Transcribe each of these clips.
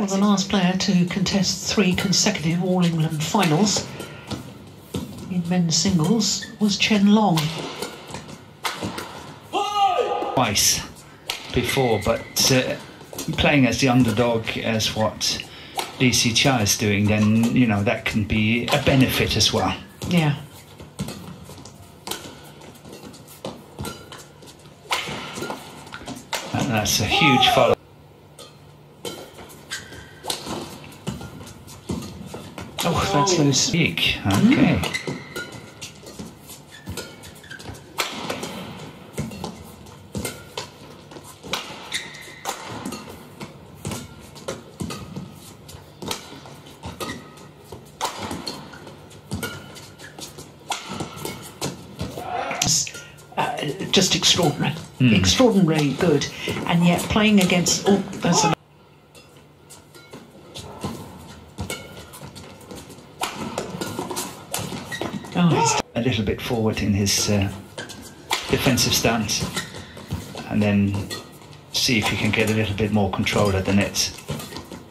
Well, the last player to contest three consecutive All England finals in men's singles was Chen Long. Twice before, but uh, playing as the underdog, as what Lee Zii Jia is doing, then you know that can be a benefit as well. Yeah. And that's a huge follow. Oh, that's loose. Big. Okay. Uh, just extraordinary, extraordinarily good, and yet playing against all there's a little bit forward in his uh, defensive stance and then see if you can get a little bit more control at the net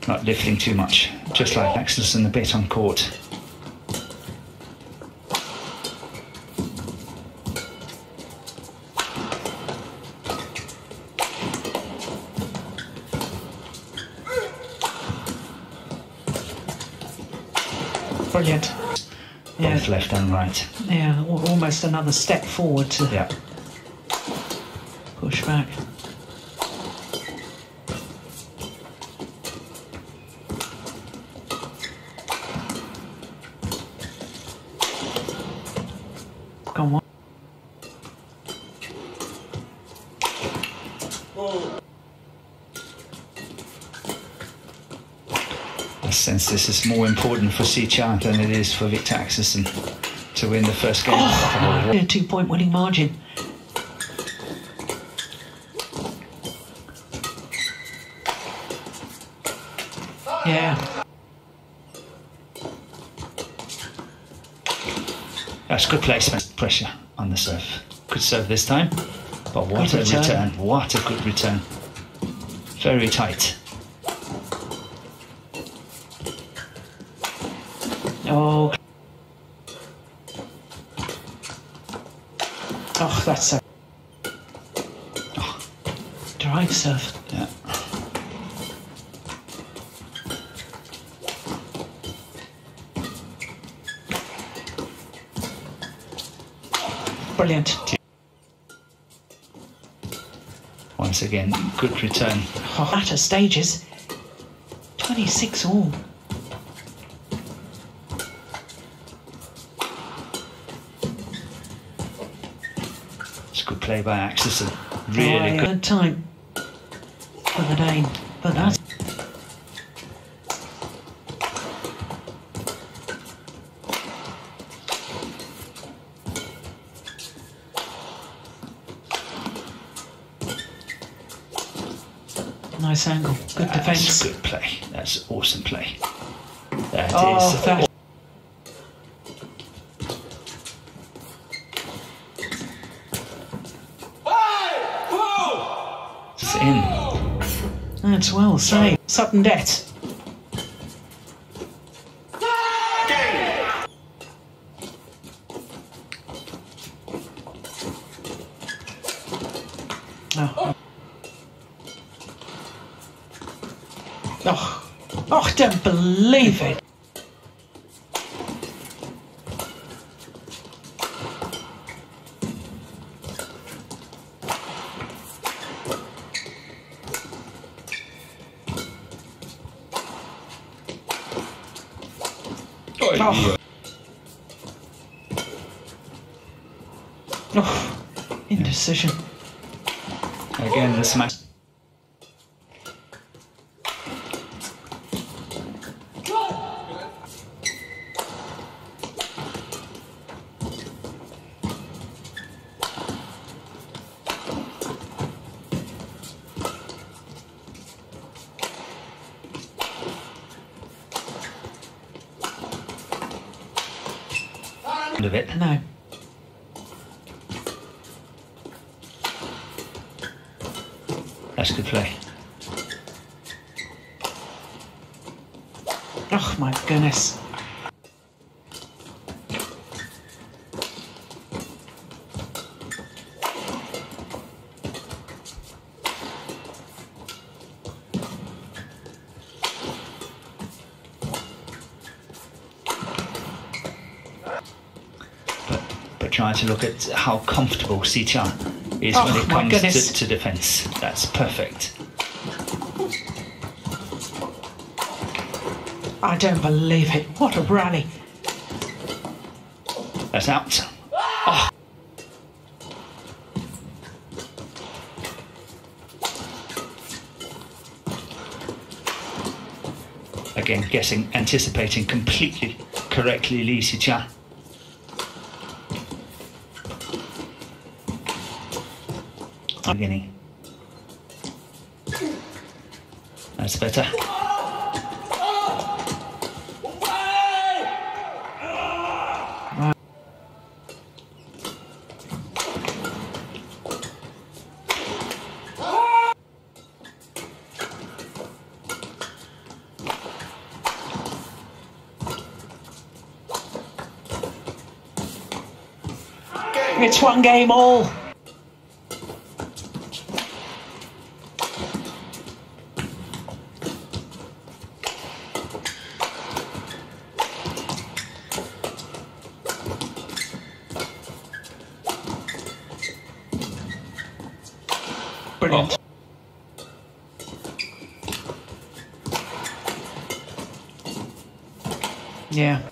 not lifting too much just like Axelsen a bit on court brilliant. Yeah, both left and right. Yeah, almost another step forward to yeah. push back. Sense this is more important for Zii Jia than it is for Viktor Axelsen to win the first game oh, A two point winning margin. Yeah, That's good placement. Pressure on the serve. Good serve this time. But what Good a return. return. What a good return. Very tight. Oh. Oh, that's a. Oh, drive serve. Yeah. Brilliant. Once again, good return. Oh, latter stages. 26 all. It's good play by Axelsen. Really oh, good. Good time for the Dane. But that's. Nice angle. Good That's defence. good play. That's awesome play. That is. Oh, that. It's in. That's well saved. Sudden death. Oh. Oh, oh, I don't believe it. Oh. Oh, indecision. Again, this smash. sound of it. No. That's good play. Oh my goodness. Trying to look at how comfortable Zii Jia is Oh, when it comes to, to defence. That's perfect. I don't believe it. What a rally. That's out. Oh. Again, guessing, anticipating completely correctly Lee Zii Jia. Beginning. That's better. It's one game all. Brilliant. Yeah.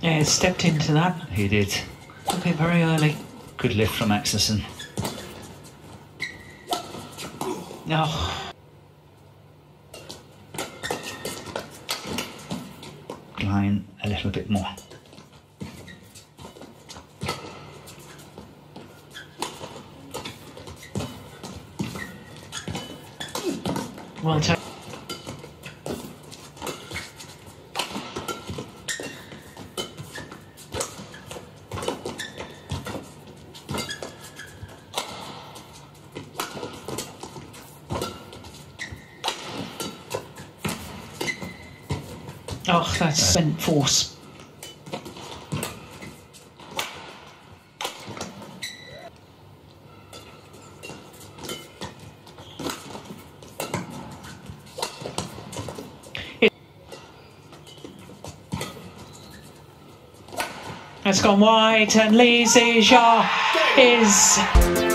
Yeah, he stepped into that. He did. Took it very early. Good lift from Axelsen. No. Line a little bit more. Well taken. Oh, that's spent force. It's gone white and Lee Zii Jia is